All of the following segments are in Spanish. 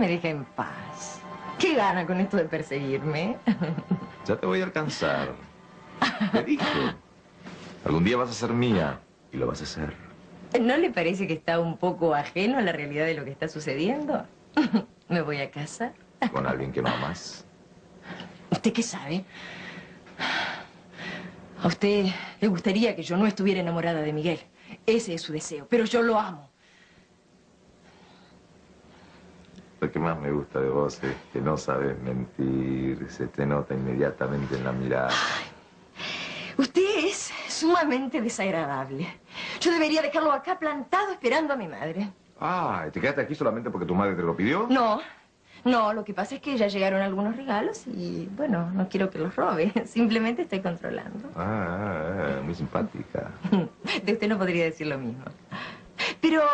me deja en paz? ¿Qué gana con esto de perseguirme? Ya te voy a alcanzar. Te dije. Algún día vas a ser mía y lo vas a hacer. ¿No le parece que está un poco ajeno a la realidad de lo que está sucediendo? ¿Me voy a casa? Con alguien que no amas. ¿Usted qué sabe? A usted le gustaría que yo no estuviera enamorada de Miguel. Ese es su deseo, pero yo lo amo. Lo que más me gusta de vos es que no sabes mentir, se te nota inmediatamente en la mirada. Usted es sumamente desagradable. Yo debería dejarlo acá plantado esperando a mi madre. Ah, ¿y te quedaste aquí solamente porque tu madre te lo pidió? No, no, lo que pasa es que ya llegaron algunos regalos y, bueno, no quiero que los robe. Simplemente estoy controlando. Ah, ah, ah, muy simpática. De usted no podría decir lo mismo. Pero,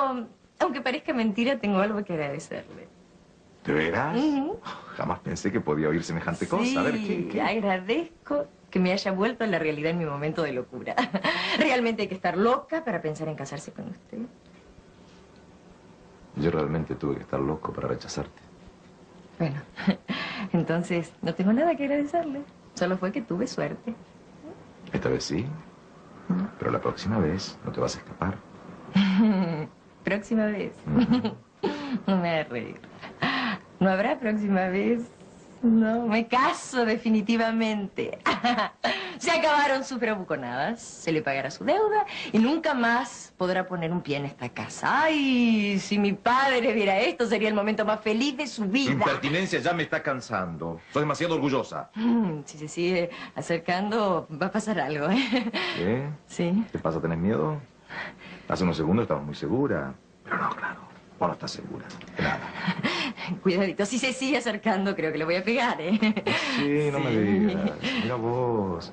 aunque parezca mentira, tengo algo que agradecerle. ¿De veras? Jamás pensé que podía oír semejante cosa. A ver, ¿qué? Qué? agradezco que me haya vuelto a la realidad en mi momento de locura. Realmente hay que estar loca para pensar en casarse con usted. Yo realmente tuve que estar loco para rechazarte. Bueno, entonces no tengo nada que agradecerle. Solo fue que tuve suerte. Esta vez sí, pero la próxima vez no te vas a escapar. Próxima vez. Me haga reír. ¿No habrá próxima vez? No, me caso definitivamente. Se acabaron sus bravuconadas, se le pagará su deuda y nunca más podrá poner un pie en esta casa. Ay, si mi padre viera esto, sería el momento más feliz de su vida. Impertinencia ya me está cansando. Sos demasiado orgullosa. Mm, Si se sigue acercando, va a pasar algo, ¿eh? ¿Qué? Sí. ¿Qué pasa? ¿Tenés miedo? Hace unos segundos estabas muy segura. Pero no, claro. Vos no estás segura. Nada. Cuidadito, si se sigue acercando, creo que le voy a pegar, ¿eh? Sí, no me digas. Mira vos.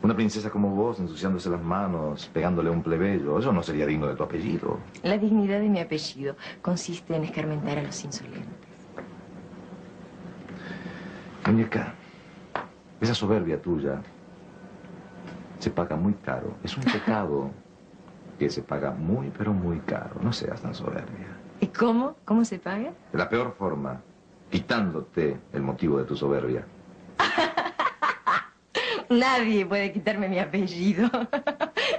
Una princesa como vos ensuciándose las manos, pegándole a un plebeyo. Eso no sería digno de tu apellido. La dignidad de mi apellido consiste en escarmentar a los insolentes. Muñeca, esa soberbia tuya se paga muy caro. Es un pecado que se paga muy, pero muy caro. No seas tan soberbia. ¿Y cómo? ¿Cómo se paga? De la peor forma, quitándote el motivo de tu soberbia. Nadie puede quitarme mi apellido.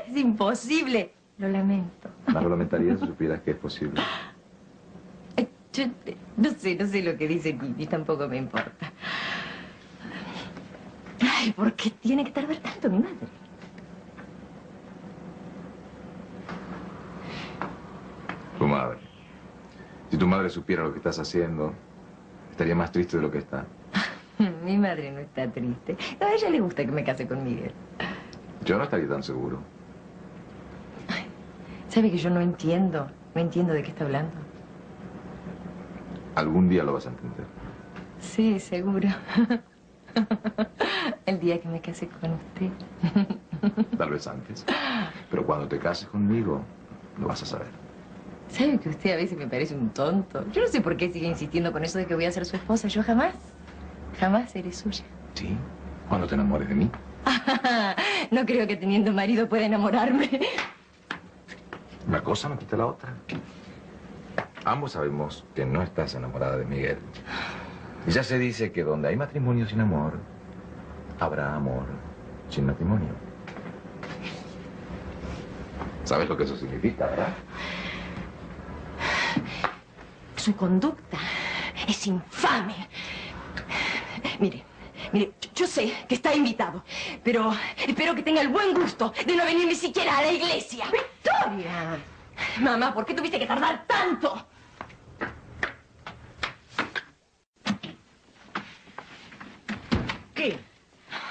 Es imposible. Lo lamento. Más lo lamentaría si supieras que es posible. Ay, Yo eh, no sé, no sé lo que dice Titi, tampoco me importa. Ay, ¿por qué tiene que tardar tanto mi madre? Tu madre. Si tu madre supiera lo que estás haciendo, estaría más triste de lo que está. Mi madre no está triste. No, a ella le gusta que me case con Miguel. Yo no estaría tan seguro. ¿Sabe que yo no entiendo? No entiendo de qué está hablando. Algún día lo vas a entender. Sí, seguro. El día que me case con usted. Tal vez antes. Pero cuando te cases conmigo, lo vas a saber. ¿Sabe que usted a veces me parece un tonto? Yo no sé por qué sigue insistiendo con eso de que voy a ser su esposa. Yo jamás, jamás seré suya. ¿Sí? Cuando te enamores de mí. No creo que teniendo marido pueda enamorarme. Una cosa no quita la otra. Ambos sabemos que no estás enamorada de Miguel. Y ya se dice que donde hay matrimonio sin amor, habrá amor sin matrimonio. ¿Sabes lo que eso significa, verdad? Su conducta es infame. Mire, mire, yo- sé que está invitado, pero espero que tenga el buen gusto de no venir ni siquiera a la iglesia. ¡Victoria! Mamá, ¿por qué tuviste que tardar tanto? ¿Qué?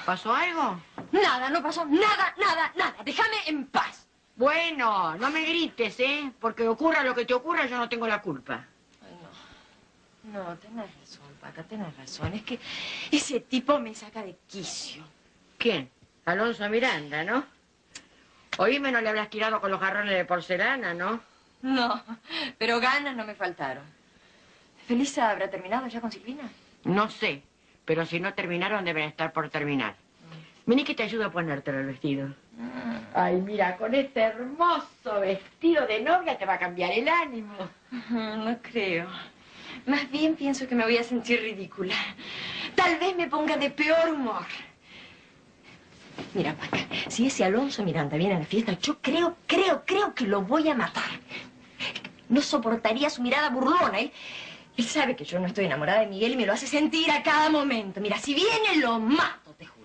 ¿Pasó algo? Nada, no pasó nada, nada, nada. Déjame en paz. Bueno, no me grites, ¿eh? Porque ocurra lo que te ocurra, yo no tengo la culpa. No, tenés razón, Paca, tenés razón. Es que ese tipo me saca de quicio. ¿Quién? Alonso Miranda, ¿no? Oíme, no le habrás tirado con los jarrones de porcelana, ¿no? No, pero ganas no me faltaron. ¿Felisa habrá terminado ya con Silvina? No sé, pero si no terminaron deben estar por terminar. Vení que te ayudo a ponértelo el vestido. Ay, mira, con este hermoso vestido de novia te va a cambiar el ánimo. No creo. Más bien pienso que me voy a sentir ridícula. Tal vez me ponga de peor humor. Mira, Paca, si ese Alonso Miranda viene a la fiesta, yo creo, creo, creo que lo voy a matar. No soportaría su mirada burlona. Él, él sabe que yo no estoy enamorada de Miguel y me lo hace sentir a cada momento. Mira, si viene, lo mato, te juro.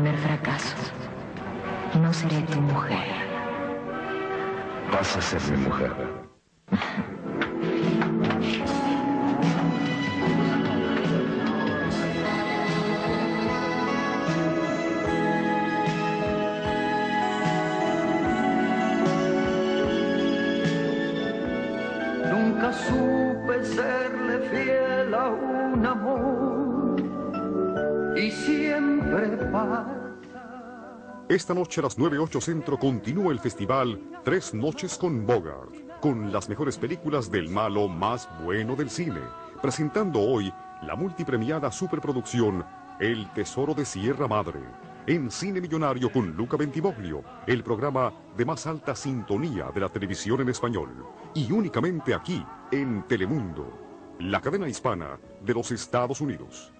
Primer fracaso. No seré tu mujer. Vas a ser mi mujer. Esta noche a las 9.08 Centro continúa el festival Tres Noches con Bogart, con las mejores películas del malo más bueno del cine, presentando hoy la multipremiada superproducción El Tesoro de Sierra Madre, en Cine Millonario con Luca Bentivoglio, el programa de más alta sintonía de la televisión en español, y únicamente aquí, en Telemundo, la cadena hispana de los Estados Unidos.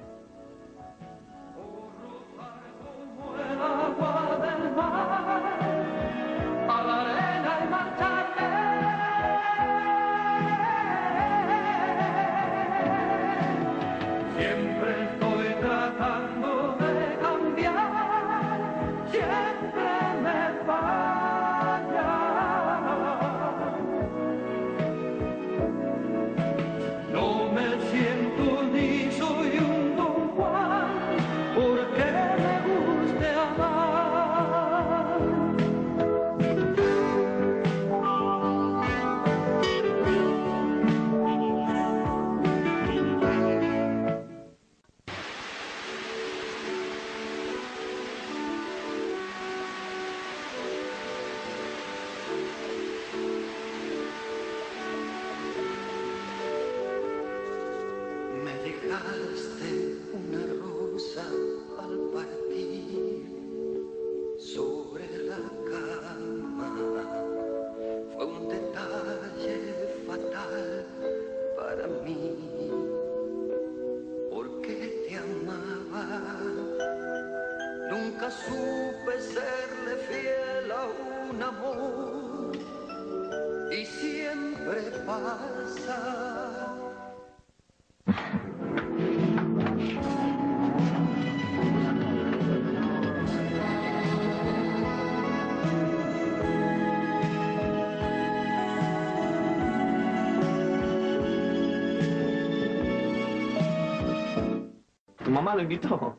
Tu mamá lo invitó.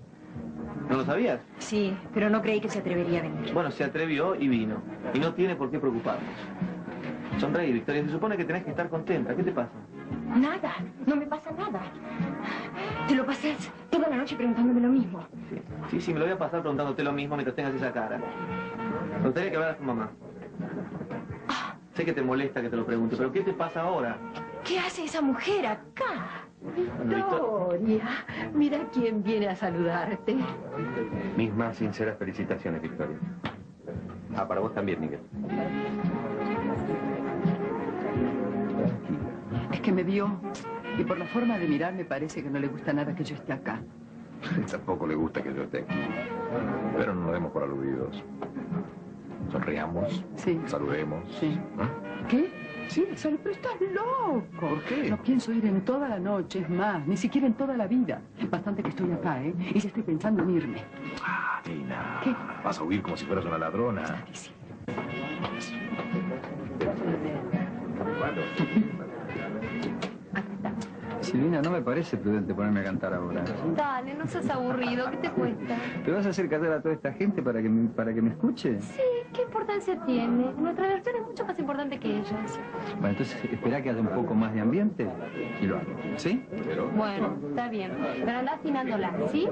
¿No lo sabías? Sí, pero no creí que se atrevería a venir. Bueno, se atrevió y vino. Y no tiene por qué preocuparnos. Sonreí, Victoria. Se supone que tenés que estar contenta. ¿Qué te pasa? Nada, no me pasa nada. Te lo pasas toda la noche preguntándome lo mismo. Sí, sí, sí, me lo voy a pasar preguntándote lo mismo mientras tengas esa cara. Me gustaría que hablaras con mamá. Sé que te molesta que te lo pregunte, pero ¿qué te pasa ahora? ¿Qué hace esa mujer acá? Victoria, mira quién viene a saludarte. Mis más sinceras felicitaciones, Victoria. Ah, para vos también, Miguel. Es que me vio y por la forma de mirar me parece que no le gusta nada que yo esté acá. Tampoco le gusta que yo esté aquí. Pero no nos demos por aludidos. Sonriamos. Sí. Saludemos. Sí. ¿eh? ¿Qué? Sí, Sale, pero estás loco. ¿Por qué? No pienso ir en toda la noche, es más, ni siquiera en toda la vida. Bastante que estoy acá, ¿eh? Y ya estoy pensando en irme. Ah, Tina. ¿Qué? Vas a huir como si fueras una ladrona. ¿Cuándo? Silvina, no me parece prudente ponerme a cantar ahora. Dale, no seas aburrido, ¿qué te cuesta? ¿Te vas a hacer callar a toda esta gente para que me, para que me escuche? Sí, ¿qué importancia tiene? Nuestra versión es mucho más importante que ellas. Bueno, entonces espera que haya un poco más de ambiente y lo hago. ¿Sí? Pero... Bueno, está bien. Pero andá afinándola, ¿sí?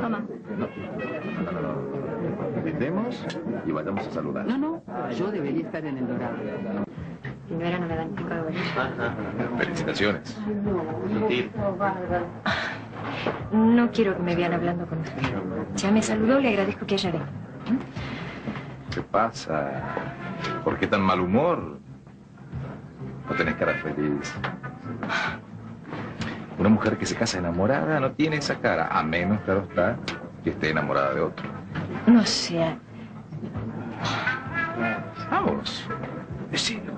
Toma. No, no, no, no. Brindemos y vayamos a saludar. No, no, yo debería estar en el Dorado. Primero no me dan nunca de Felicitaciones. Sutil. No quiero que me vean hablando con usted. Ya me saludó, le agradezco que haya venido. ¿Qué pasa? ¿Por qué tan mal humor? No tenés cara feliz. Una mujer que se casa enamorada no tiene esa cara, a menos, claro está, que esté enamorada de otro. No sea. Vamos, decilo.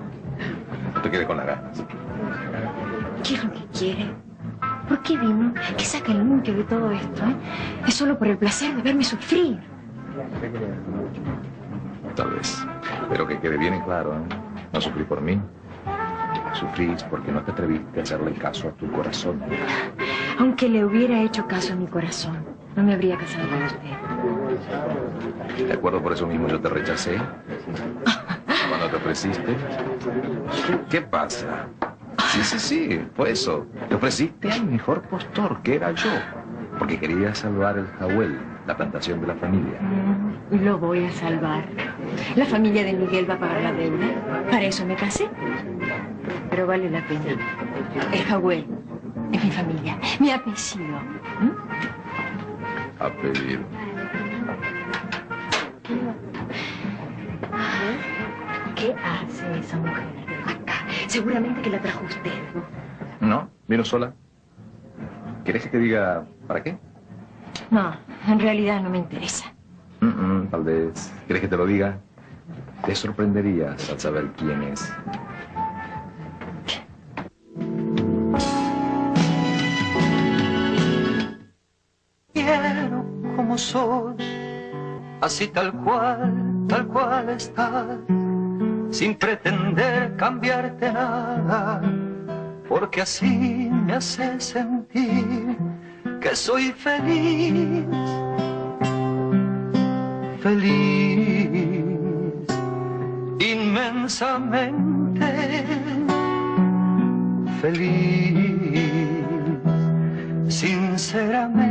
No te quedes con las ganas. ¿Qué es lo que quiere? ¿Por qué vino? ¿Qué saca el limpio de todo esto? eh? Es solo por el placer de verme sufrir. Tal vez. Pero que quede bien en claro, ¿eh? No sufrí por mí. Sufrís porque no te atreviste a hacerle caso a tu corazón. Aunque le hubiera hecho caso a mi corazón, no me habría casado con usted. ¿De acuerdo? Por eso mismo yo te rechacé. Cuando te ofreciste. ¿Qué pasa? Sí, sí, sí, fue eso. Te ofreciste al mejor postor, que era yo. Porque quería salvar el Jahuel, la plantación de la familia. Mm, Lo voy a salvar. La familia de Miguel va a pagar la deuda. Para eso me casé. Pero vale la pena. El Jahuel es mi familia, mi apellido. ¿Mm? Apellido. ¿Qué hace esa mujer acá? Seguramente que la trajo usted. ¿No? ¿Vino sola? ¿Querés que te diga para qué? No, en realidad no me interesa. Mm, mm, tal vez. ¿Querés que te lo diga? Te sorprenderías al saber quién es. quiero como soy, así tal cual, tal cual estás, sin pretender cambiarte nada, porque así me hace sentir que soy feliz, feliz, inmensamente feliz sinceramente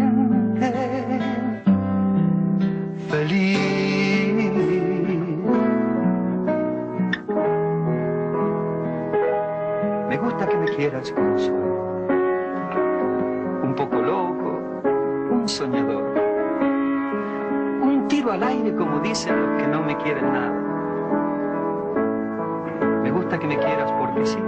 como dicen que no me quieren nada. Me gusta que me quieras porque sí.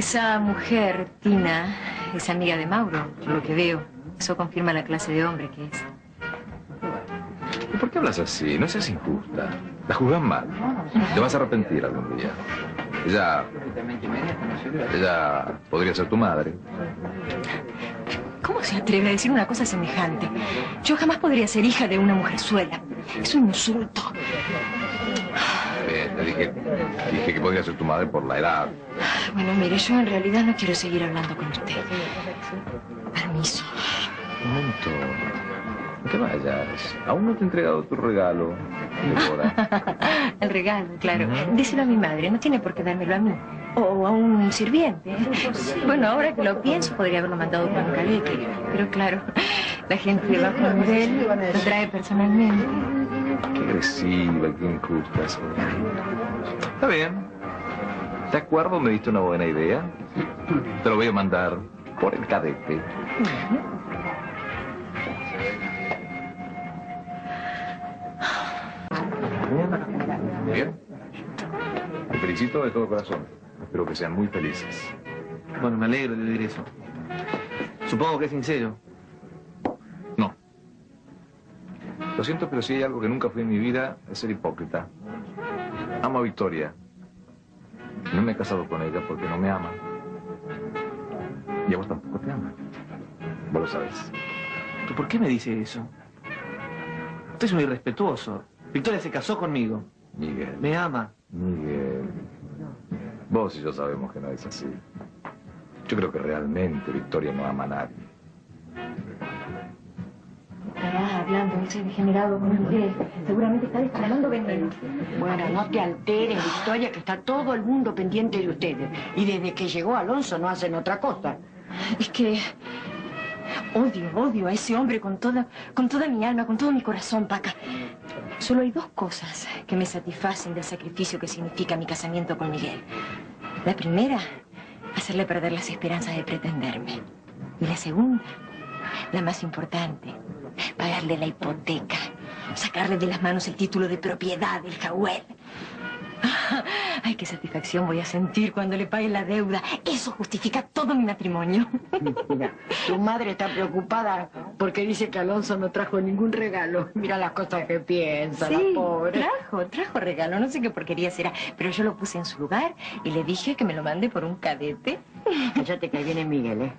Esa mujer, Tina, es amiga de Mauro, por lo que veo. Eso confirma la clase de hombre que es. ¿Y por qué hablas así? No seas injusta. La juzgas mal. Te vas a arrepentir algún día. Ella... Ella podría ser tu madre. ¿Cómo se atreve a decir una cosa semejante? Yo jamás podría ser hija de una mujerzuela. Es un insulto. Eh, te dije, dije que podría ser tu madre por la edad. Bueno, mire, yo en realidad no quiero seguir hablando con usted. Permiso. Un momento. No te vayas. Aún no te he entregado tu regalo. El regalo, claro. Díselo a mi madre, no tiene por qué dármelo a mí. O a un sirviente. Bueno, ahora que lo pienso, podría haberlo mandado con un cadete. Pero claro, la gente de bajo nivel lo trae personalmente. Qué agresiva, qué injusta sos. Está bien. ¿De acuerdo? Me diste una buena idea. Te lo voy a mandar por el cadete. Bien. Te felicito de todo corazón. Espero que sean muy felices. Bueno, me alegro de oír eso. Supongo que es sincero. Lo siento, pero si hay algo que nunca fui en mi vida, es ser hipócrita. Amo a Victoria. No me he casado con ella porque no me ama. Y a vos tampoco te ama. Vos lo sabes. ¿Pero por qué me dice eso? Usted es un irrespetuoso. Victoria se casó conmigo. Miguel. Me ama. Miguel. Vos y yo sabemos que no es así. Yo creo que realmente Victoria no ama a nadie. Hablando ese degenerado con usted. Seguramente está desparramando veneno. Bueno, no te alteres, Victoria, que está todo el mundo pendiente de ustedes. Y desde que llegó Alonso no hacen otra cosa. Es que odio, odio a ese hombre con toda, con toda mi alma, con todo mi corazón, Paca. Solo hay dos cosas que me satisfacen del sacrificio que significa mi casamiento con Miguel. La primera, hacerle perder las esperanzas de pretenderme. Y la segunda, la más importante, pagarle la hipoteca, sacarle de las manos el título de propiedad del Jawel. Ay, qué satisfacción voy a sentir cuando le pague la deuda. Eso justifica todo mi matrimonio. Mira, tu madre está preocupada porque dice que Alonso no trajo ningún regalo. Mira las cosas que piensa, Sí, la pobre. trajo, trajo regalo. No sé qué porquería será, pero yo lo puse en su lugar y le dije que me lo mande por un cadete. Cállate que ahí viene Miguel, ¿eh?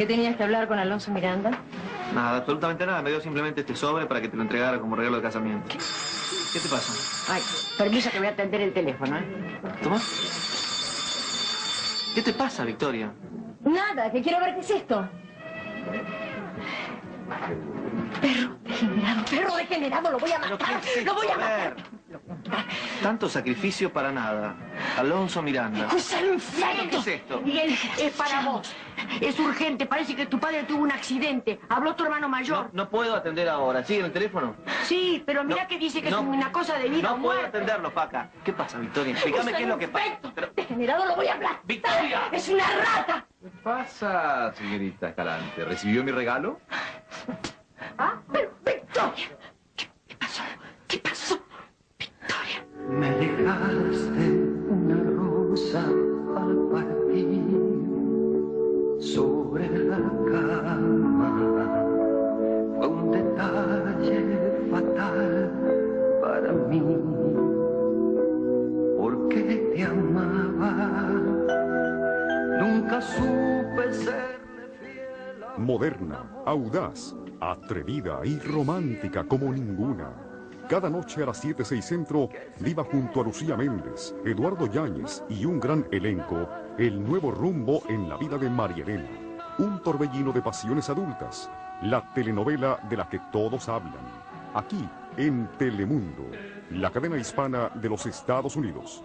¿Qué tenías que hablar con Alonso Miranda? Nada, absolutamente nada. Me dio simplemente este sobre para que te lo entregara como regalo de casamiento. ¿Qué, te pasa? Ay, permiso que voy a atender el teléfono, ¿eh? ¿Toma? ¿Qué te pasa, Victoria? Nada, que quiero ver qué es esto. Perro degenerado, perro degenerado, lo voy a matar, lo voy a matar. Tanto sacrificio para nada. Alonso Miranda. ¡Úsalo, ¿Qué es esto? Miguel, es para vos. Es urgente, parece que tu padre tuvo un accidente. Habló tu hermano mayor. No, no puedo atender ahora. ¿Sigue en el teléfono? Sí, pero mira No, que dice que no. es una cosa de vida o No puedo muerte. atenderlo, Paca. ¿Qué pasa, Victoria? Explícame qué es lo que pasa. Pero- Degenerado, lo voy a aplastar. ¡Victoria! Es una rata. ¿Qué pasa, señorita Escalante? ¿Recibió mi regalo? ¿Ah? Pero, Victoria. ¿Qué, qué pasó? ¿Qué pasó? Victoria. Una rosa al partir sobre la cama. Fue un detalle fatal para mí. Porque te amaba. Nunca supe serle fiel. Moderna, audaz, atrevida y romántica como ninguna. Cada noche a las 7, 6 centro, viva junto a Lucía Méndez, Eduardo Yáñez y un gran elenco, el nuevo rumbo en la vida de María Elena. Un torbellino de pasiones adultas, la telenovela de la que todos hablan. Aquí, en Telemundo, la cadena hispana de los Estados Unidos.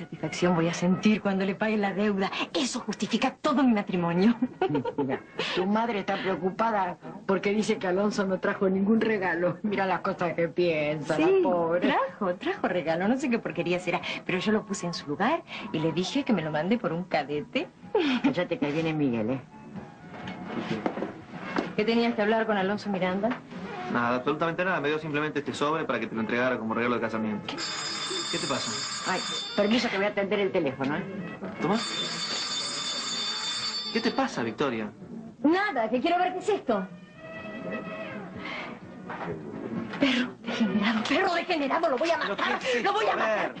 Satisfacción voy a sentir cuando le pague la deuda. Eso justifica todo mi matrimonio. Mira, tu madre está preocupada porque dice que Alonso no trajo ningún regalo. Mira las cosas que piensa, Sí, la pobre. trajo, trajo regalo. No sé qué porquería será, pero yo lo puse en su lugar y le dije que me lo mande por un cadete. Cállate que viene Miguel, ¿eh? ¿Qué tenías que hablar con Alonso Miranda? Nada, absolutamente nada. Me dio simplemente este sobre para que te lo entregara como regalo de casamiento. ¿Qué te pasa? Ay, permiso que voy a atender el teléfono, ¿eh? ¿Toma? ¿Qué te pasa, Victoria? Nada, que quiero ver qué es esto. Perro degenerado, perro degenerado, lo voy a ¿Pero matar, qué lo voy? A matar.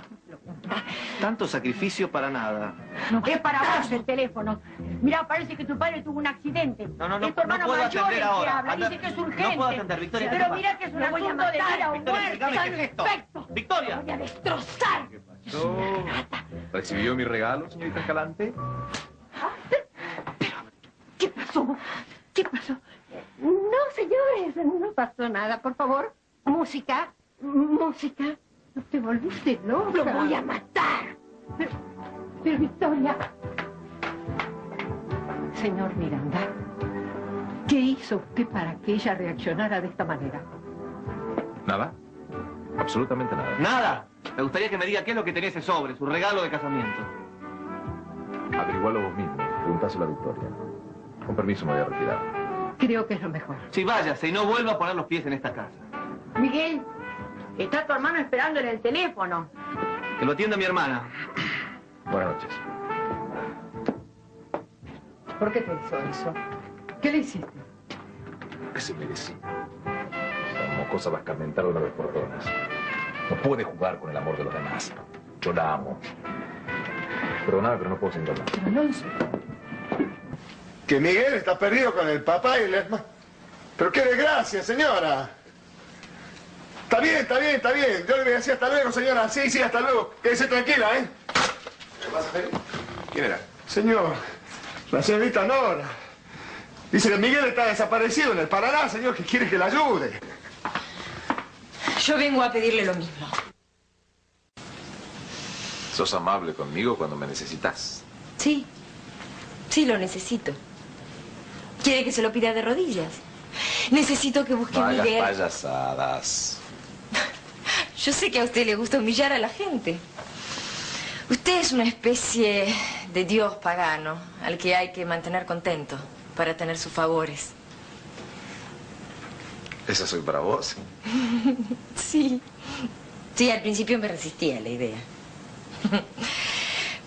Tanto sacrificio para nada. No, es para vos el teléfono. Mira, parece que tu padre tuvo un accidente. No, no, no, Es tu hermano no puedo mayor atender el que ahora. habla, Anda- dice que es no urgente. puedo atender, Victoria, ¿qué te Pero mira que es un Lo voy a asunto de matar. vida o Victoria, muerte. qué es esto. Perfecto. Victoria. Lo voy a destrozar. ¿Recibió mi regalo, señorita Escalante? ¿Qué pasó? ¿Qué pasó? No, señores, no pasó nada. Por favor, música, música. No te volviste loca. Lo voy a matar. Pero, pero Victoria. Señor Miranda, ¿qué hizo usted para que ella reaccionara de esta manera? Nada. Absolutamente nada. ¡Nada! Me gustaría que me diga qué es lo que tenía ese sobre, su regalo de casamiento. Averigualo vos mismo. Preguntáselo a Victoria. Con permiso me voy a retirar. Creo que es lo mejor. Sí, váyase y no vuelva a poner los pies en esta casa. Miguel, está tu hermano esperando en el teléfono. Que lo atienda mi hermana. Buenas noches. ¿Por qué te hizo eso? ¿Qué le hiciste? ¿Qué se merecía? Esa mocosa va a escarmentar una vez por todas. No puede jugar con el amor de los demás. Yo la amo. Perdóname, pero no puedo seguir hablando. Pero Alonso, Que Miguel está perdido con el papá y el hermano. Pero qué desgracia, señora. Está bien, está bien, está bien. Yo le voy a decir hasta luego, señora. Sí, sí, hasta luego. Quédese tranquila, ¿eh? ¿Qué pasa, Felipe? ¿Quién era? Señor, la señorita Nora. Dice que Miguel está desaparecido en el Paraná, señor, que quiere que la ayude. Yo vengo a pedirle lo mismo. Sos amable conmigo cuando me necesitas. Sí, sí lo necesito. ¿Quiere que se lo pida de rodillas? Necesito que busque hagas Miguel. payasadas. Yo sé que a usted le gusta humillar a la gente. Usted es una especie de dios pagano al que hay que mantener contento para tener sus favores. Esa soy para vos. Sí. Sí, al principio me resistía a la idea.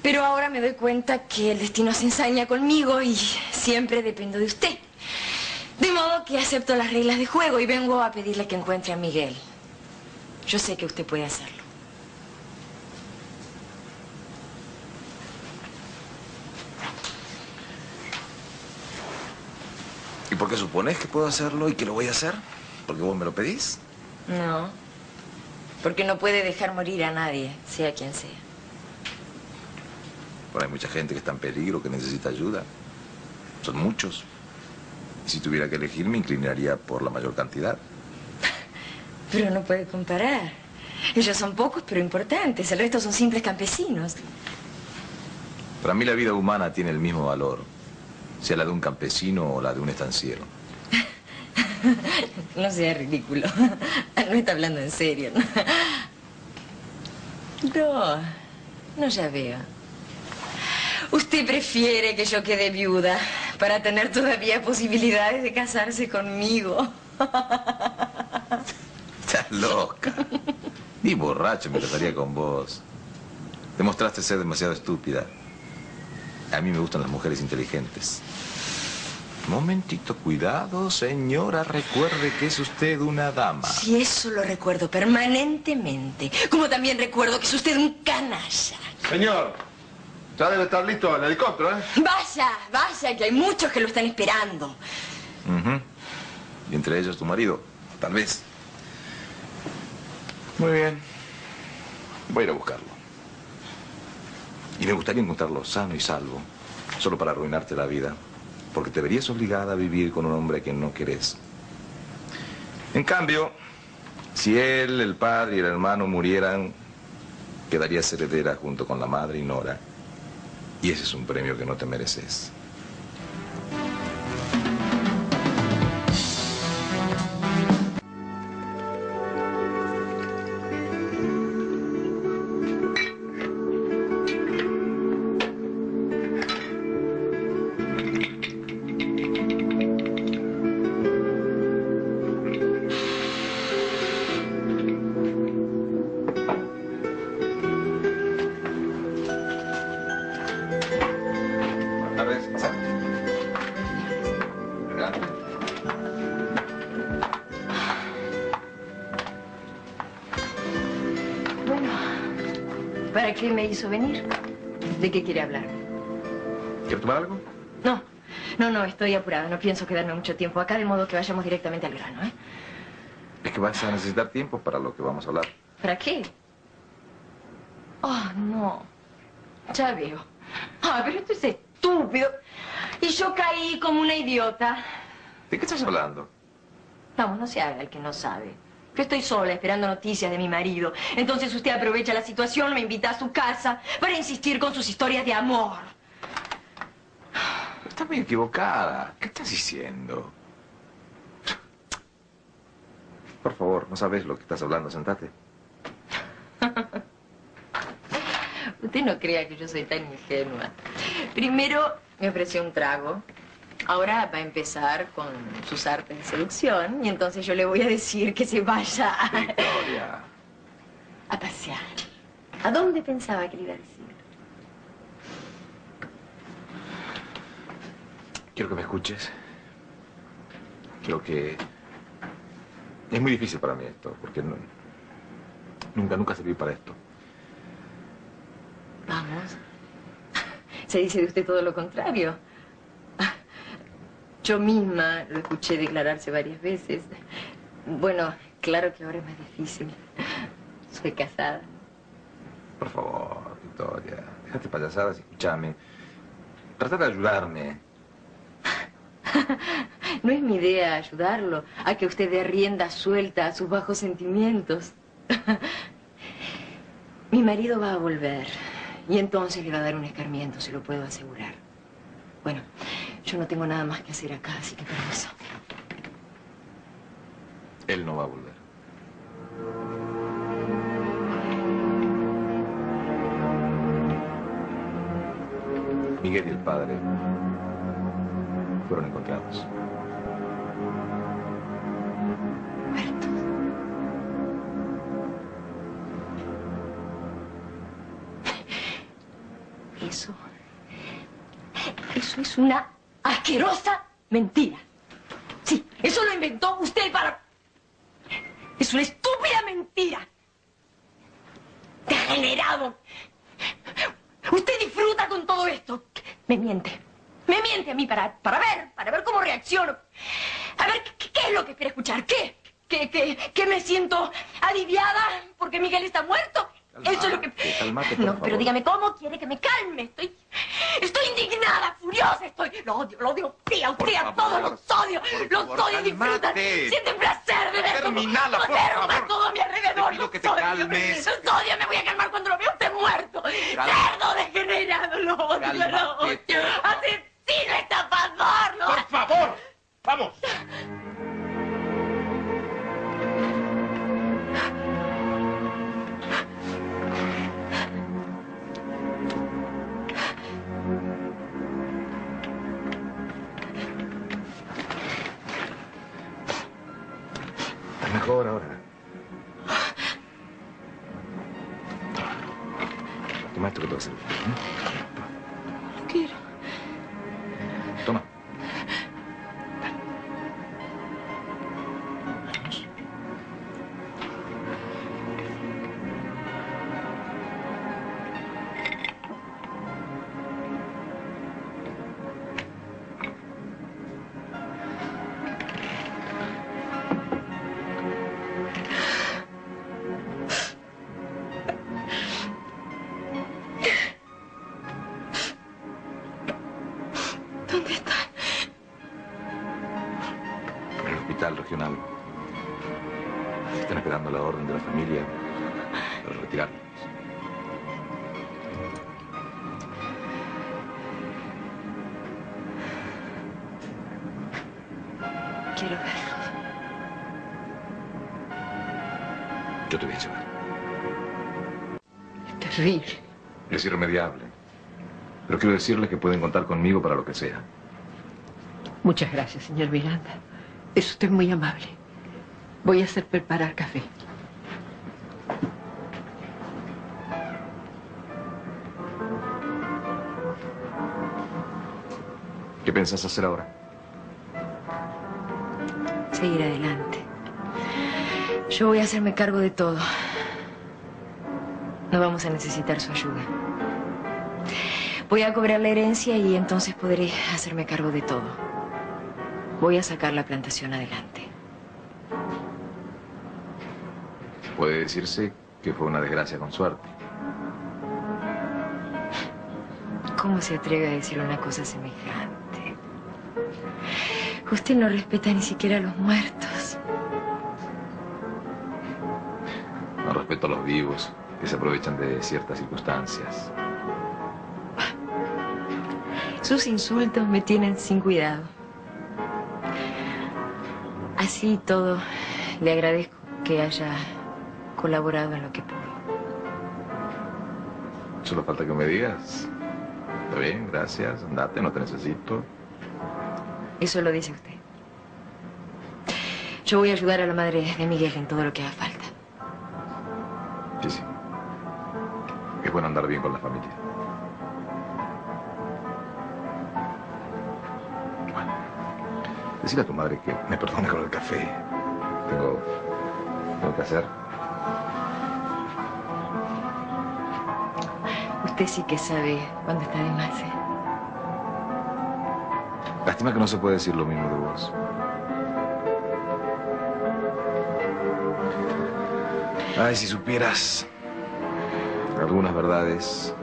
Pero ahora me doy cuenta que el destino se ensaña conmigo y siempre dependo de usted. De modo que acepto las reglas de juego y vengo a pedirle que encuentre a Miguel. Yo sé que usted puede hacerlo. ¿Y por qué supones que puedo hacerlo y que lo voy a hacer? ¿Porque vos me lo pedís? No. Porque no puede dejar morir a nadie, sea quien sea. Bueno, hay mucha gente que está en peligro, que necesita ayuda. Son muchos. Y si tuviera que elegir, me inclinaría por la mayor cantidad. Pero no puede comparar. Ellos son pocos, pero importantes. El resto son simples campesinos. Para mí la vida humana tiene el mismo valor, sea la de un campesino o la de un estanciero. No sea ridículo. No está hablando en serio. No, no ya veo. Usted prefiere que yo quede viuda para tener todavía posibilidades de casarse conmigo. Estás loca. Ni borracho me casaría con vos. Demostraste ser demasiado estúpida. A mí me gustan las mujeres inteligentes. Momentito, cuidado, señora. Recuerde que es usted una dama. Si eso lo recuerdo permanentemente. Como también recuerdo que es usted un canalla. Señor, ya debe estar listo el helicóptero, ¿eh? Vaya, vaya, que hay muchos que lo están esperando. Y entre ellos tu marido, tal vez. Muy bien. Voy a ir a buscarlo. Y me gustaría encontrarlo sano y salvo, solo para arruinarte la vida, porque te verías obligada a vivir con un hombre a quien no querés. En cambio, si él, el padre y el hermano murieran, quedarías heredera junto con la madre y Nora. Y ese es un premio que no te mereces. ¿Para qué me hizo venir? ¿De qué quiere hablar? ¿Quieres tomar algo? No, no, no, estoy apurada. No pienso quedarme mucho tiempo acá, de modo que vayamos directamente al grano, ¿eh? Es que vas a necesitar tiempo para lo que vamos a hablar. ¿Para qué? Oh, no. Ya veo. Ah, pero esto es estúpido. Y yo caí como una idiota. ¿De qué estás hablando? Vamos, no se haga el que no sabe. Yo estoy sola esperando noticias de mi marido. Entonces usted aprovecha la situación, me invita a su casa para insistir con sus historias de amor. Estás muy equivocada. ¿Qué estás diciendo? Por favor, no sabes lo que estás hablando. Sentate. Usted no crea que yo soy tan ingenua. Primero me ofreció un trago. Ahora va a empezar con sus artes de seducción y entonces yo le voy a decir que se vaya a, Victoria. a pasear. ¿A dónde pensaba que le iba a decir? Quiero que me escuches. Quiero que... Es muy difícil para mí esto, porque no- nunca, nunca serví para esto. Vamos. Se dice de usted todo lo contrario. Yo misma lo escuché declararse varias veces. Bueno, claro que ahora es más difícil. Soy casada. Por favor, Victoria, déjate payasadas y escúchame. Trata de ayudarme. No es mi idea ayudarlo a que usted dé rienda suelta a sus bajos sentimientos. Mi marido va a volver y entonces le va a dar un escarmiento, se lo puedo asegurar. Bueno, yo no tengo nada más que hacer acá, así que permiso. Él no va a volver. Miguel y el padre fueron encontrados. Eso. Eso es una asquerosa mentira. Sí, eso lo inventó usted para. Es una estúpida mentira. Degenerado. Usted disfruta con todo esto. Me miente. Me miente a mí para, para ver, para ver cómo reacciono. A ver, ¿qué, qué es lo que espera escuchar? ¿Qué? ¿Que, que, que me siento aliviada porque Miguel está muerto? Eso es lo que... Calmate, por No, favor. pero dígame, ¿cómo quiere que me calme? Estoy, estoy indignada, furiosa, estoy... Lo odio, lo odio a usted, a usted, a favor, todos los odio. por Los favor, odio y disfrutan. Sienten placer de ver cómo Terminala, por favor. todo a mi alrededor. Te pido que te Los odio. calmes. Los odio, me voy a calmar cuando lo veo a usted muerto. Cerdo degenerado, lo odio, lo odio. Asesino estafador, lo ¡Por favor! ¡Vamos! Terrible. Es irremediable. Pero quiero decirles que pueden contar conmigo para lo que sea. Muchas gracias, señor Miranda. Es usted muy amable. Voy a hacer preparar café. ¿Qué pensás hacer ahora? Seguir adelante. Yo voy a hacerme cargo de todo. Vamos a necesitar su ayuda. Voy a cobrar la herencia y entonces podré hacerme cargo de todo. Voy a sacar la plantación adelante. Puede decirse que fue una desgracia con suerte. ¿Cómo se atreve a decir una cosa semejante? Usted no respeta ni siquiera a los muertos. No respeto a los vivos que se aprovechan de ciertas circunstancias. Sus insultos me tienen sin cuidado. Así todo, le agradezco que haya colaborado en lo que pudo. Solo falta que me digas. Está bien, gracias. Andate, no te necesito. Eso lo dice usted. Yo voy a ayudar a la madre de Miguel en todo lo que haga falta. Sí, sí. Bueno andar bien con la familia. Bueno, decirle a tu madre que me perdone con el café. Tengo, tengo que hacer. Usted sí que sabe cuándo está de más, ¿eh? Lástima que no se puede decir lo mismo de vos. Ay, si supieras algunas verdades,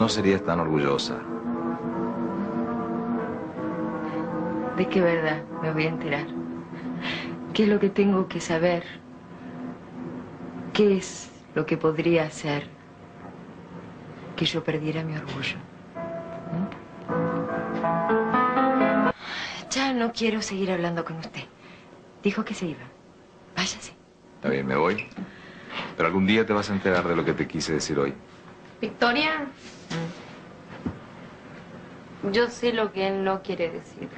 no serías tan orgullosa. ¿De qué verdad me voy a enterar? ¿Qué es lo que tengo que saber? ¿Qué es lo que podría hacer que yo perdiera mi orgullo? ¿Mm? Ya no quiero seguir hablando con usted. Dijo que se iba. Váyase. Está bien, me voy. Pero algún día te vas a enterar de lo que te quise decir hoy. Victoria. Yo sé lo que él no quiere decir.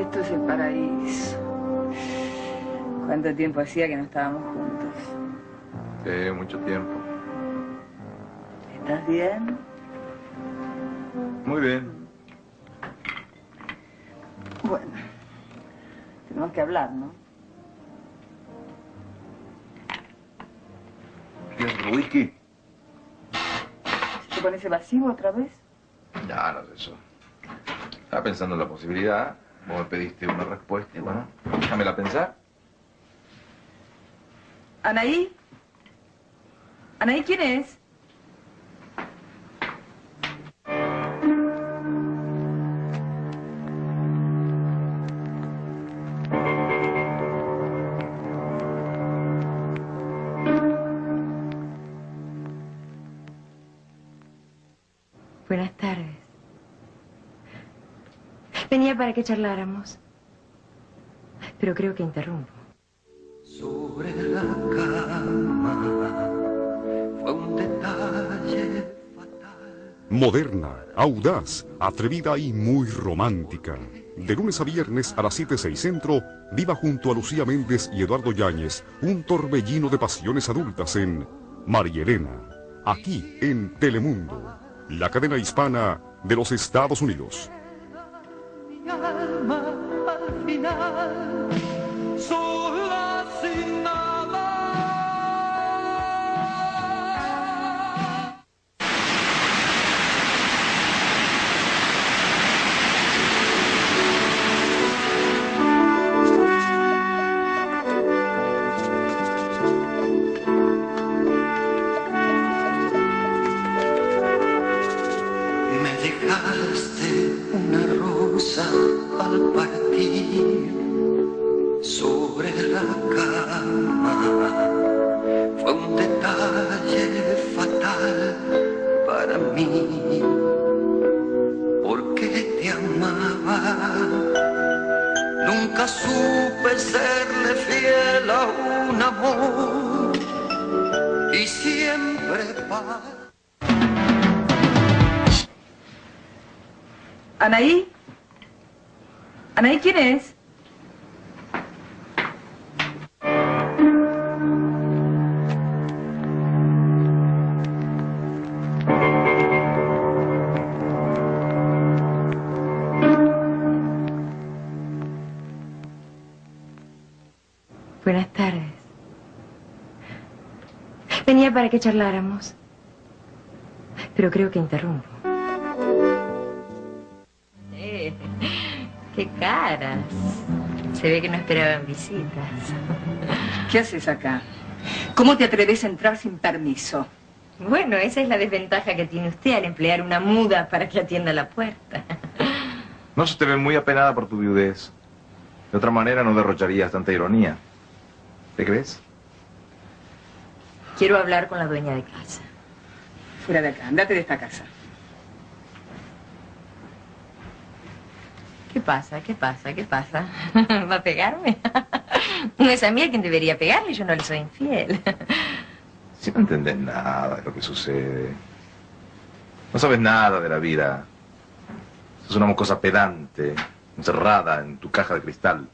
Esto es el paraíso. ¿Cuánto tiempo hacía que no estábamos juntos? Eh, mucho tiempo. ¿Estás bien? Muy bien. Bueno, tenemos que hablar, ¿no? ¿Quieres otro whisky? ¿Se te pones evasivo otra vez? Ya, no es eso. Estaba pensando en la posibilidad. Vos me pediste una respuesta y bueno, déjamela pensar. ¿Anaí? ¿Anaí quién es? Para que charláramos. Pero creo que interrumpo. Sobre la cama fue un detalle Moderna, audaz, atrevida y muy romántica. De lunes a viernes a las 7, 6 centro, viva junto a Lucía Méndez y Eduardo Yáñez un torbellino de pasiones adultas en María Elena, aquí en Telemundo, la cadena hispana de los Estados Unidos. Que charláramos. Pero creo que interrumpo. Eh, ¡Qué caras! Se ve que no esperaban visitas. ¿Qué haces acá? ¿Cómo te atreves a entrar sin permiso? Bueno, esa es la desventaja que tiene usted al emplear una muda para que atienda la puerta. No se te ve muy apenada por tu viudez. De otra manera no derrocharías tanta ironía. ¿Te crees? Quiero hablar con la dueña de casa. Fuera de acá, andate de esta casa. ¿Qué pasa? ¿Qué pasa? ¿Qué pasa? ¿Va a pegarme? No es a mí a quien debería pegarle, yo no le soy infiel. Si no entendés nada de lo que sucede. No sabes nada de la vida. Es una mocosa pedante, encerrada en tu caja de cristal.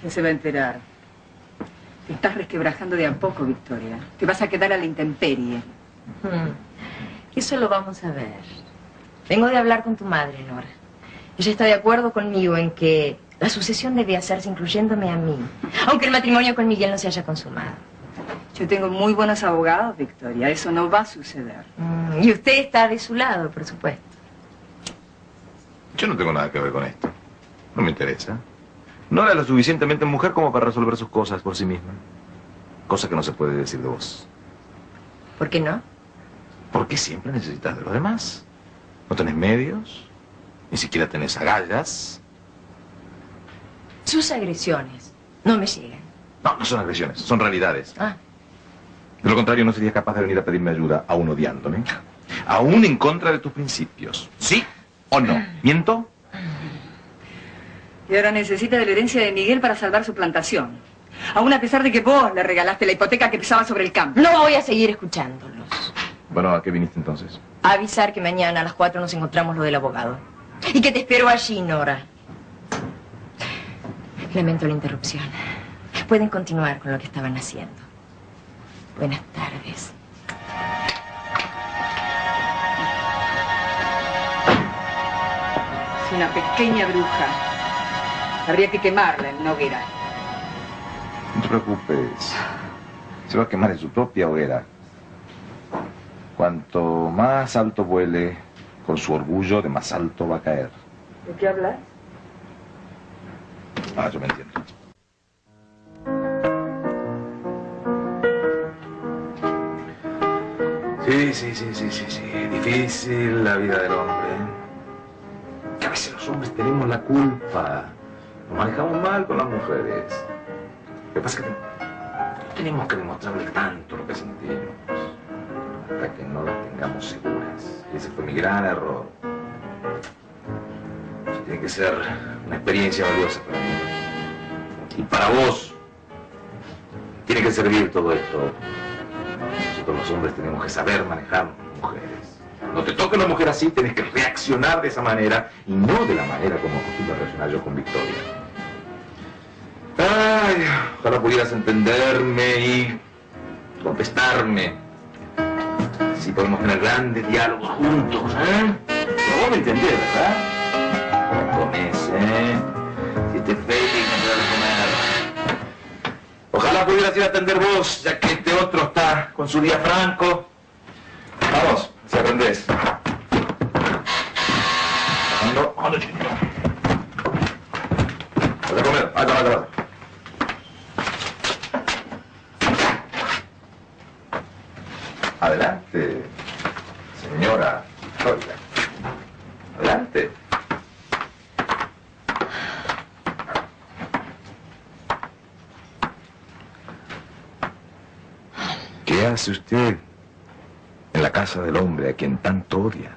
¿Quién se va a enterar? Te estás resquebrajando de a poco, Victoria. Te vas a quedar a la intemperie. Hmm. Eso lo vamos a ver. Vengo de hablar con tu madre, Nora. Ella está de acuerdo conmigo en que la sucesión debe hacerse incluyéndome a mí, aunque el matrimonio con Miguel no se haya consumado. Yo tengo muy buenos abogados, Victoria. Eso no va a suceder. Mm, y usted está de su lado, por supuesto. Yo no tengo nada que ver con esto. No me interesa. No era lo suficientemente mujer como para resolver sus cosas por sí misma. Cosa que no se puede decir de vos. ¿Por qué no? Porque siempre necesitas de los demás. No tenés medios, ni siquiera tenés agallas. Sus agresiones no me llegan. No, no son agresiones, son realidades. Ah. De lo contrario, no serías capaz de venir a pedirme ayuda, aún odiándome. Aún en contra de tus principios. ¿Sí o no? ¿Miento? Y ahora necesita de la herencia de Miguel para salvar su plantación. Aún a pesar de que vos le regalaste la hipoteca que pesaba sobre el campo. No voy a seguir escuchándolos. Bueno, ¿a qué viniste entonces? A avisar que mañana a las cuatro nos encontramos lo del abogado. Y que te espero allí, Nora. Lamento la interrupción. Pueden continuar con lo que estaban haciendo. Buenas tardes. Es una pequeña bruja. Habría que quemarla en una hoguera. No te preocupes. Se va a quemar en su propia hoguera. Cuanto más alto vuele, con su orgullo, de más alto va a caer. ¿De qué hablas? Ah, yo me entiendo. Sí, sí, sí, sí, sí, sí. Difícil la vida del hombre. Que a veces los hombres tenemos la culpa. Manejamos mal con las mujeres. Lo que pasa es que tenemos que demostrarle tanto lo que sentimos hasta que no las tengamos seguras. Y ese fue mi gran error. Tiene que ser una experiencia valiosa para mí. Y para vos, tiene que servir todo esto. Nosotros los hombres tenemos que saber manejar mujeres. No te toque una mujer así, tienes que reaccionar de esa manera y no de la manera como acostumbro reaccionar yo con Victoria. Ojalá pudieras entenderme y contestarme. Si podemos tener grandes diálogos juntos, ¿eh? Pero vos me entendés, ¿verdad? ¿Cómo comes, eh? Si te feliz, no comer. Ojalá pudieras ir a atender vos, ya que este otro está con su día franco. Vamos, si aprendés. Ando, ando, chiquito. Vas a comer, vaya. Adelante, señora Victoria. Adelante. ¿Qué hace usted en la casa del hombre a quien tanto odia?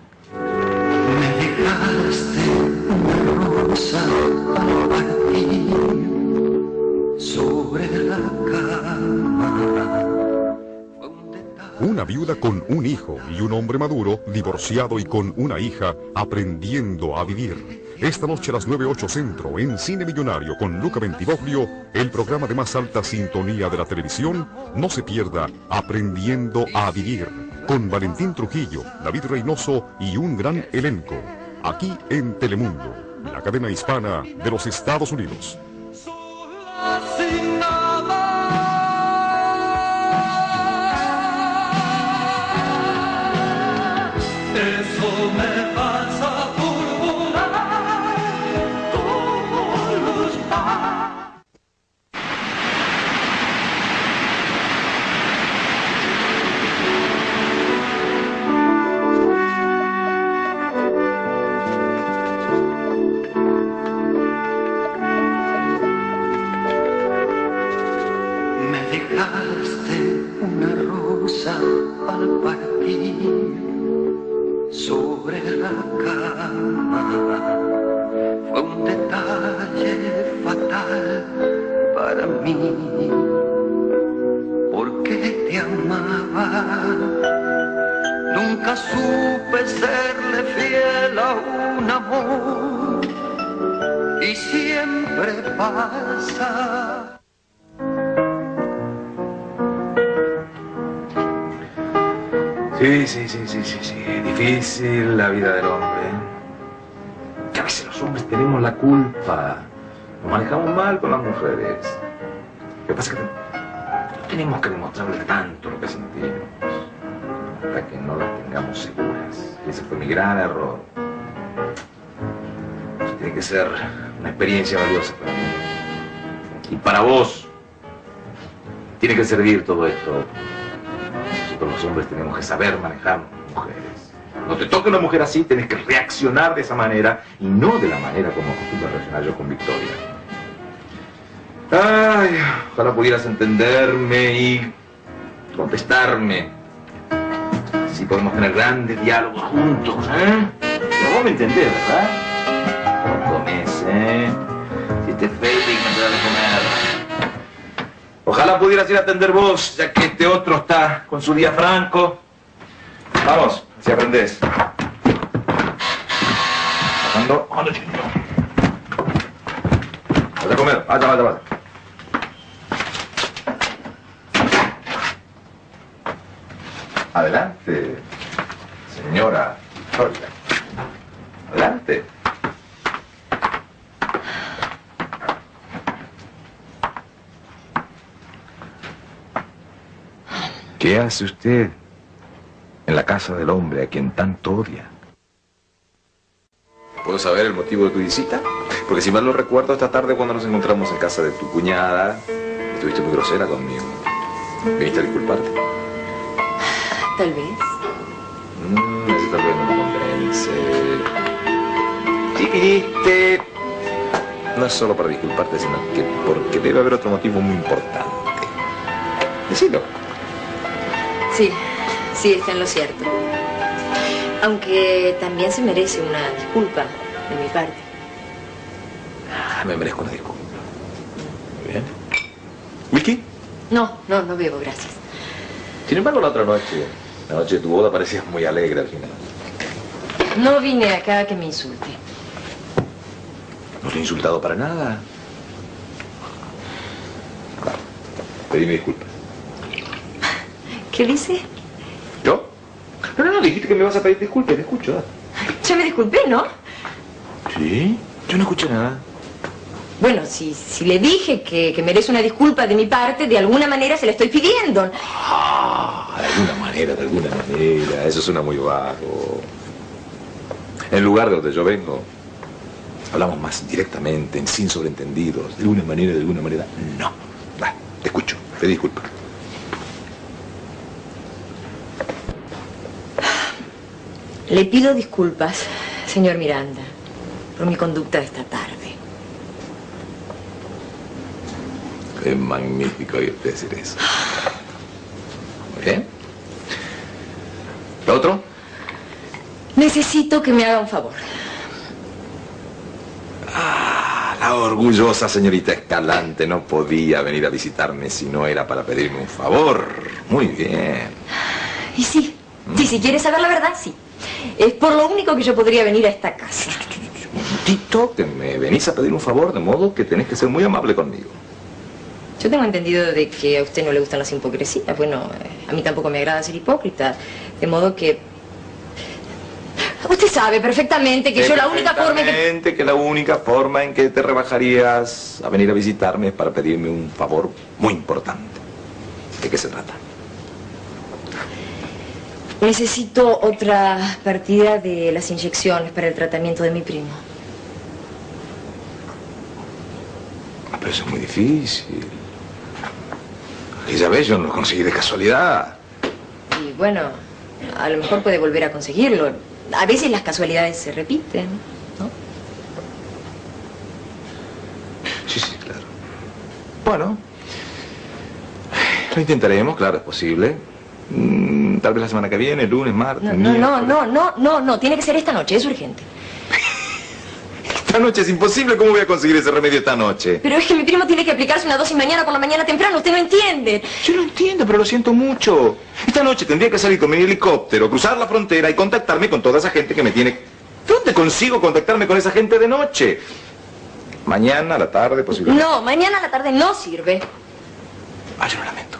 Una viuda con un hijo y un hombre maduro, divorciado y con una hija, aprendiendo a vivir. Esta noche a las 9.08 Centro, en Cine Millonario, con Luca Ventivoglio, el programa de más alta sintonía de la televisión, no se pierda Aprendiendo a Vivir, con Valentín Trujillo, David Reynoso y un gran elenco. Aquí en Telemundo, la cadena hispana de los Estados Unidos. Dejaste una rosa al detalle fatal para mí, porque te amaba. Nunca supe serle fiel a un amor y siempre pasa. Sí, sí, sí, sí, sí, sí. Difícil la vida del hombre. Los hombres tenemos la culpa. Nos manejamos mal con las mujeres. Lo que pasa es que no tenemos que demostrarles tanto lo que sentimos hasta que no las tengamos seguras. Ese fue mi gran error. Eso tiene que ser una experiencia valiosa para mí. Y para vos tiene que servir todo esto. Nosotros los hombres tenemos que saber manejar mujeres. Cuando te toque una mujer así, tienes que reaccionar de esa manera y no de la manera como acostumbro reaccionar yo con Victoria. Ay, ojalá pudieras entenderme y contestarme. Si podemos tener grandes diálogos juntos, ¿eh? Pero vos me entendés, ¿verdad? No comes, ¿eh? Si te Félix no te da de comer. Ojalá pudieras ir a atender vos, ya que este otro está con su día franco. Vamos, si aprendés. Bajando, bajando, chiquito. Vaya a comer, vaya, vaya, vaya. Adelante, señora Victoria. Adelante. ¿Qué hace usted en la casa del hombre a quien tanto odia? ¿Puedo saber el motivo de tu visita? Porque si mal no recuerdo, esta tarde cuando nos encontramos en casa de tu cuñada, estuviste muy grosera conmigo. ¿Viniste a disculparte? Tal vez. Mm, ese tal vez no me convence. Si viniste, no es solo para disculparte, sino que porque debe haber otro motivo muy importante. Decilo. Sí, sí, está en lo cierto. Aunque también se merece una disculpa de mi parte. Ah, me merezco una disculpa. Muy bien. ¿Whisky? No, no, no bebo, gracias. Sin embargo, la otra noche, la noche de tu boda, parecías muy alegre al final. No vine acá a que me insulte. No te he insultado para nada. Pedime disculpas. ¿Qué dice? No, no, no, dijiste que me vas a pedir disculpas, te escucho. dale. Ya me disculpé, ¿no? ¿Sí? Yo no escuché nada. Bueno, si, si le dije que, que merece una disculpa de mi parte, de alguna manera se la estoy pidiendo. Ah, de alguna manera, de alguna manera. Eso suena muy vago. En lugar de donde yo vengo, hablamos más directamente, sin sobreentendidos. De alguna manera, de alguna manera, no. Va, te escucho. Pedí disculpas. Le pido disculpas, Señor Miranda, por mi conducta de esta tarde. Es magnífico oírte decir eso. Muy bien. ¿Lo otro? Necesito que me haga un favor. Ah, la orgullosa señorita Escalante no podía venir a visitarme si no era para pedirme un favor. Muy bien. Y sí, sí, si quieres saber la verdad, sí. Es por lo único que yo podría venir a esta casa. Tito, que me venís a pedir un favor, de modo que tenés que ser muy amable conmigo. Yo tengo entendido de que a usted no le gustan las hipocresías. Bueno, eh, a mí tampoco me agrada ser hipócrita. De modo que... Usted sabe perfectamente que yo la única forma en que... Que la única forma en que te rebajarías a venir a visitarme es para pedirme un favor muy importante. ¿De qué se trata? Necesito otra partida de las inyecciones para el tratamiento de mi primo. Ah, pero eso es muy difícil. Aquella vez yo no lo conseguí de casualidad. Y bueno, a lo mejor puede volver a conseguirlo. A veces las casualidades se repiten, ¿no? Sí, sí, claro. Bueno, lo intentaremos, claro, es posible. Mm, tal vez la semana que viene, lunes, martes. No, no, no, no, no, no, no. Tiene que ser esta noche, es urgente. Esta noche es imposible. ¿Cómo voy a conseguir ese remedio esta noche? Pero es que mi primo tiene que aplicarse una dosis mañana por la mañana temprano. Usted no entiende. Yo lo entiendo, pero lo siento mucho. Esta noche tendría que salir con mi helicóptero, cruzar la frontera y contactarme con toda esa gente que me tiene... ¿Dónde consigo contactarme con esa gente de noche? Mañana, a la tarde, posiblemente. No, mañana a la tarde no sirve. Ah, yo lo lamento.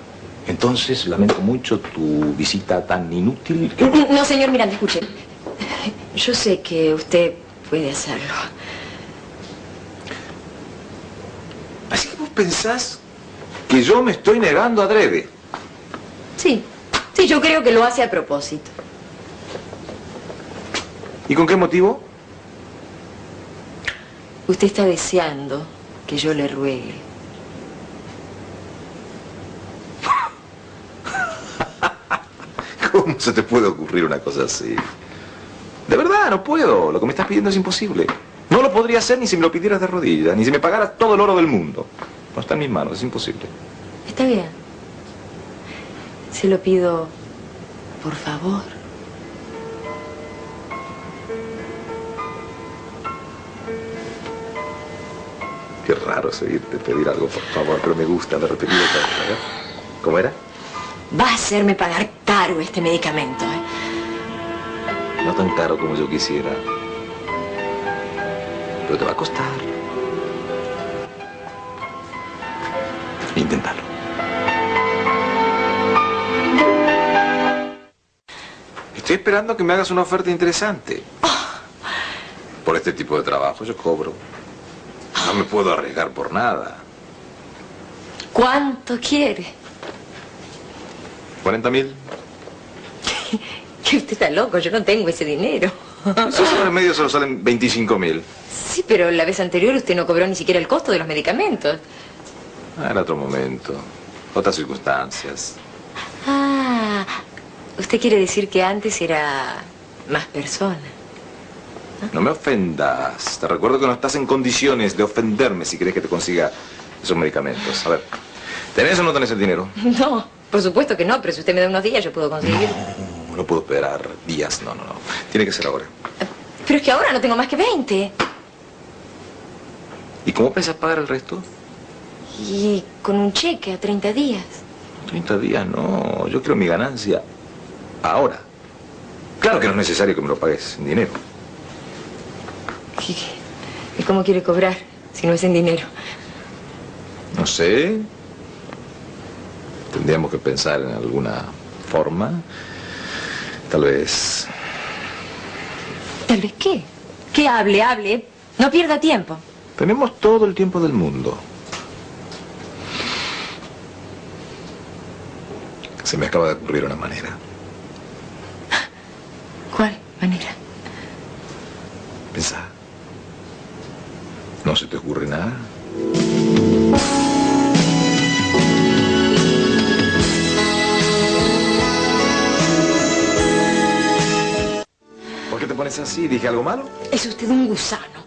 Entonces, lamento mucho tu visita tan inútil. que- No, señor Miranda, escuche. Yo sé que usted puede hacerlo. Así que vos pensás que yo me estoy negando adrede. Sí, sí, yo creo que lo hace a propósito. ¿Y con qué motivo? Usted está deseando que yo le ruegue. ¿Cómo se te puede ocurrir una cosa así? De verdad, no puedo. Lo que me estás pidiendo es imposible. No lo podría hacer ni si me lo pidieras de rodillas, ni si me pagaras todo el oro del mundo. No está en mis manos, es imposible. Está bien. Se lo pido, por favor. Qué raro es oírte pedir algo, por favor, pero me gusta de repetirlo tanto, ¿eh? ¿Cómo era? Va a hacerme pagar caro este medicamento. ¿eh? No tan caro como yo quisiera. Pero te va a costar. Inténtalo. Estoy esperando que me hagas una oferta interesante. Por este tipo de trabajo yo cobro. No me puedo arriesgar por nada. ¿Cuánto quiere? ¿40 mil? Que usted está loco, yo no tengo ese dinero. Esos remedios solo salen 25 mil. Sí, pero la vez anterior usted no cobró ni siquiera el costo de los medicamentos. Ah, Era otro momento. Otras circunstancias. Ah, usted quiere decir que antes era más persona. No me ofendas. Te recuerdo que no estás en condiciones de ofenderme si querés que te consiga esos medicamentos. A ver, ¿tenés o no tenés el dinero? No, por supuesto que no, pero si usted me da unos días yo puedo conseguir. No puedo esperar días. No, no, no. Tiene que ser ahora. Pero es que ahora no tengo más que 20. ¿Y cómo pensás pagar el resto? Y con un cheque a 30 días. 30 días, no. Yo quiero mi ganancia ahora. Claro que no es necesario que me lo pagues en dinero. ¿Y cómo quiere cobrar si no es en dinero? No sé. Tendríamos que pensar en alguna forma. Tal vez... Tal vez qué. Que hable, hable. No pierda tiempo. Tenemos todo el tiempo del mundo. Se me acaba de ocurrir una manera. ¿Cuál manera? Pensá. ¿No se te ocurre nada? ¿Por qué te pones pones así? ¿Dije algo malo? Es usted un gusano.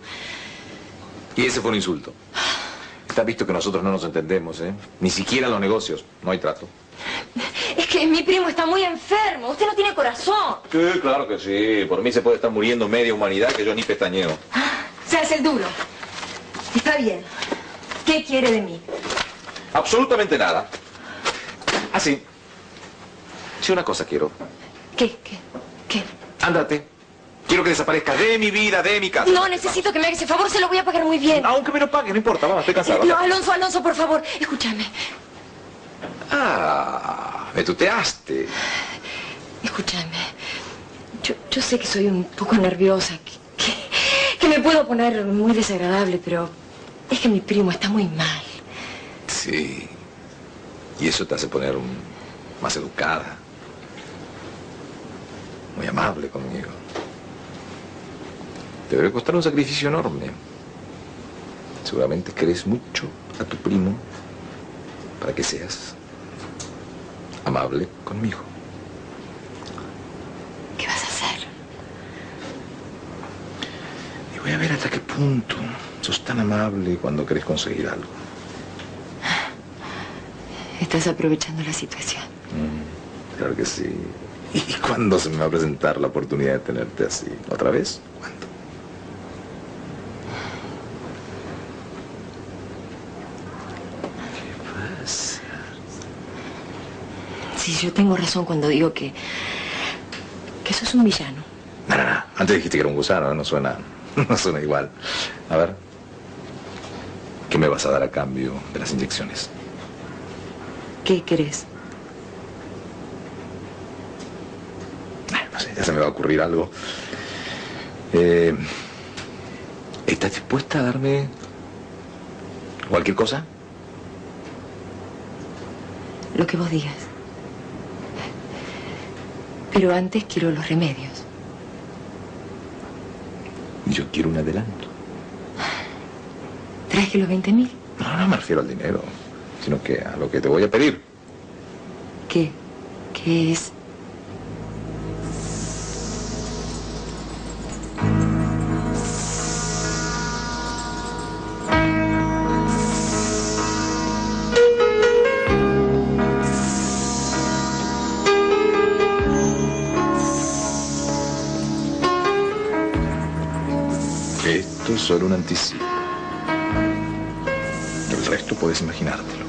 Y ese fue un insulto. Está visto que nosotros no nos entendemos, ¿eh? Ni siquiera en los negocios. No hay trato. Es que mi primo está muy enfermo. Usted no tiene corazón. Sí, claro que sí. Por mí se puede estar muriendo media humanidad que yo ni pestañeo. Se hace el duro. Está bien. ¿Qué quiere de mí? Absolutamente nada. Así. Sí, una cosa quiero. ¿Qué? ¿Qué? ¿Qué? Ándate. Quiero que desaparezcas de mi vida, de mi casa. No, necesito que me haga ese favor. Se lo voy a pagar muy bien. Aunque me lo pague, no importa. Vamos, estoy cansado. No, Alonso, Alonso, por favor. Escúchame. Ah, me tuteaste. Escúchame. Yo, yo sé que soy un poco nerviosa, que, que, que me puedo poner muy desagradable, pero es que mi primo está muy mal. Sí. Y eso te hace poner un- más educada. Muy amable conmigo. Te debe costar un sacrificio enorme. Seguramente querés mucho a tu primo para que seas amable conmigo. ¿Qué vas a hacer? Y voy a ver hasta qué punto sos tan amable cuando querés conseguir algo. Estás aprovechando la situación. Mm, claro que sí. ¿Y cuándo se me va a presentar la oportunidad de tenerte así? ¿Otra vez? ¿Cuándo? ¿Qué pasa? Sí, yo tengo razón cuando digo que... que sos un villano. No, no, no. Antes dijiste que era un gusano, no suena, no suena igual. A ver, ¿qué me vas a dar a cambio de las inyecciones? ¿Qué querés? No sé, ya se me va a ocurrir algo. Eh, ¿Estás dispuesta a darme cualquier cosa? Lo que vos digas. Pero antes quiero los remedios. Yo quiero un adelanto. ¿Traes que los 20 mil? No, no me refiero al dinero, sino que a lo que te voy a pedir. ¿Qué? ¿Qué es? Solo un anticipo. El resto puedes imaginártelo.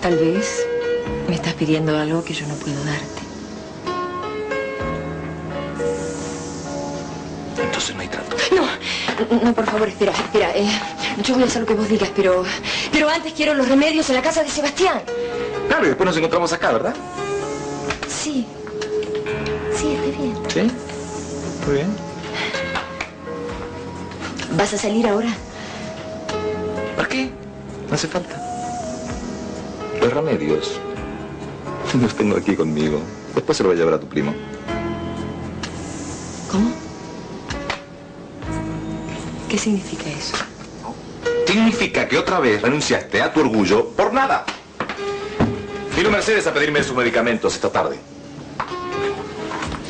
Tal vez me estás pidiendo algo que yo no puedo darte. Entonces no hay trato. No, no, por favor, espera, espera. eh, yo voy a hacer lo que vos digas, pero... Pero antes quiero los remedios en la casa de Sebastián. Claro, y después nos encontramos acá, ¿verdad? Sí. Sí, está bien. Sí. Muy bien. ¿Vas a salir ahora? ¿Para qué? No hace falta. Los remedios. Los tengo aquí conmigo. Después se lo voy a llevar a tu primo. ¿Cómo? ¿Qué significa eso? Significa que otra vez renunciaste a tu orgullo por nada. Vino Mercedes a pedirme sus medicamentos esta tarde.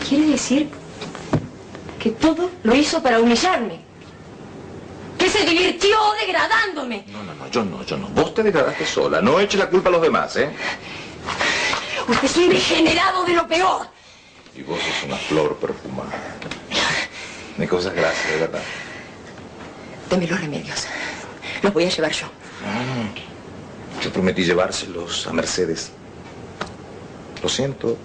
Quiere decir lo hizo para humillarme. Que se divirtió degradándome. No, no, no, yo no, yo no. Vos te degradaste sola. No eches la culpa a los demás, ¿eh? Usted es un degenerado de lo peor. Y vos sos una flor perfumada. Me causas gracia, de verdad. Deme los remedios. Los voy a llevar yo. Ah, yo prometí llevárselos a Mercedes. Lo siento.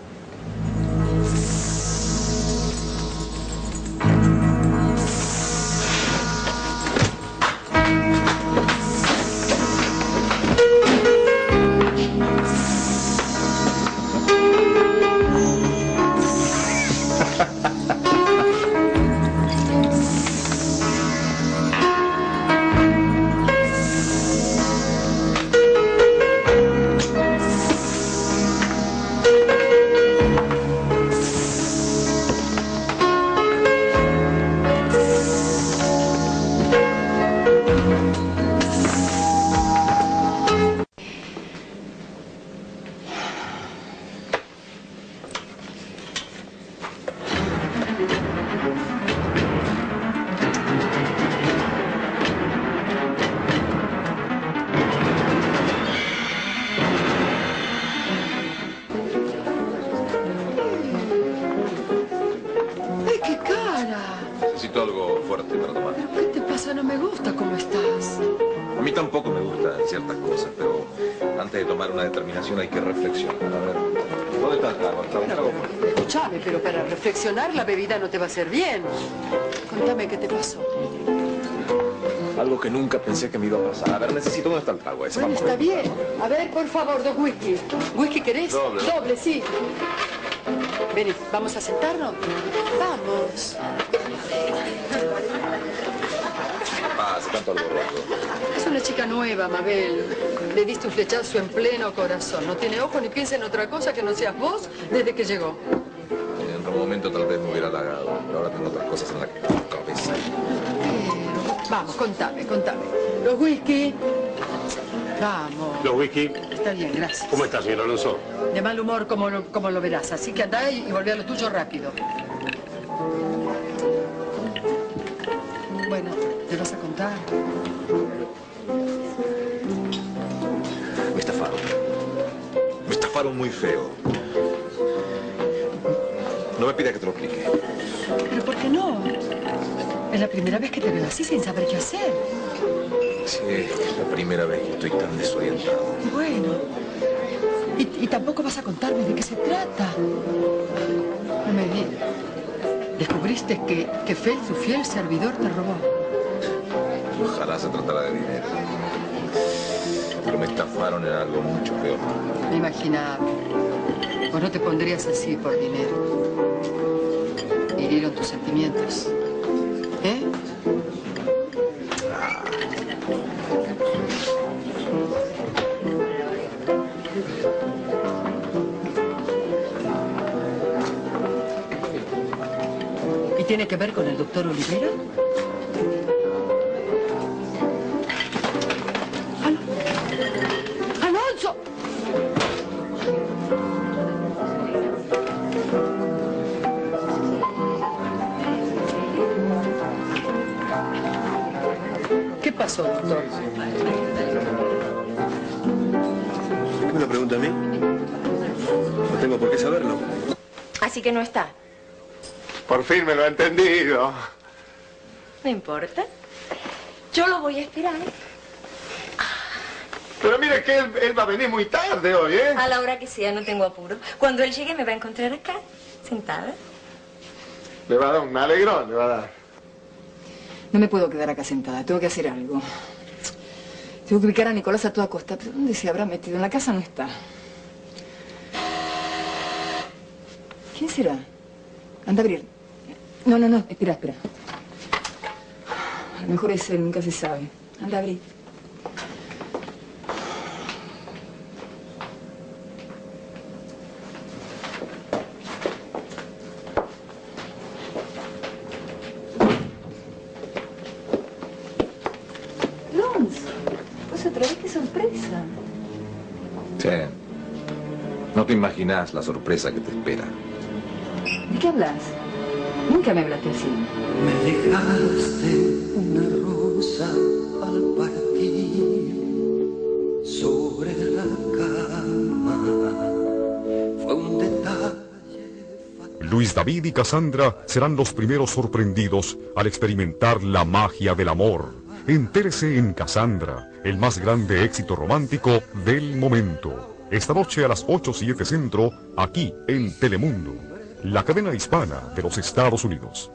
Te va a hacer bien. Contame qué te pasó. Algo que nunca pensé que me iba a pasar. A ver, necesito dónde está el trago ese. Bueno, Vamos. está bien. A ver, por favor, dos whisky. ¿Whisky querés? Doble. Doble, sí. Vení, ¿vamos a sentarnos? Vamos. Ah, tanto. Es una chica nueva, Mabel. Le diste un flechazo en pleno corazón. No tiene ojo ni piensa en otra cosa que no seas vos desde que llegó. En otro momento tal vez me hubiera halagado, pero ahora tengo otras cosas en la cabeza. Pero, vamos, contame, contame. Los whisky. Vamos. Los whisky. Está bien, gracias. ¿Cómo está, señor Alonso? De mal humor, como lo, como lo verás. Así que andá y, y volvé a lo tuyo rápido. Bueno, ¿te vas a contar? Me estafaron. Me estafaron muy feo. Pida que te lo explique. ¿Pero por qué no? Es la primera vez que te veo así sin saber qué hacer. Sí, es la primera vez que estoy tan desorientado. Bueno. Y, y tampoco vas a contarme de qué se trata. No me digas. Descubriste que, que Fel, su fiel servidor, te robó. Ojalá se tratara de dinero. Pero me estafaron en algo mucho peor. Me imaginaba. Vos no te pondrías así por dinero. Hirieron tus sentimientos. ¿Eh? ¿Y tiene que ver con el doctor Olivera? Tengo por qué saberlo. Así que no está. Por fin me lo he entendido. No importa. Yo lo voy a esperar. Pero mire que él, él va a venir muy tarde hoy, ¿eh? A la hora que sea, no tengo apuro. Cuando él llegue me va a encontrar acá, sentada. Le va a dar un alegrón, le va a dar. No me puedo quedar acá sentada, tengo que hacer algo. Tengo que ubicar a Nicolás a toda costa. ¿Pero dónde se habrá metido? En la casa no está. ¿Quién será? Anda a abrir. No, no, no, espera, espera. A lo mejor es él, nunca se sabe. Anda a abrir. Alonso, pues otra vez qué sorpresa. Sí. No te imaginas la sorpresa que te espera. ¿De qué hablas? Nunca me hablaste así. Me dejaste una rosa al partir sobre la cama. Fue un detalle. Luis David y Cassandra serán los primeros sorprendidos al experimentar la magia del amor. Entérese en Cassandra, el más grande éxito romántico del momento. Esta noche a las 8.07 Centro, aquí en Telemundo, la cadena hispana de los Estados Unidos.